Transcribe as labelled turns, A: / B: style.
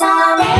A: それ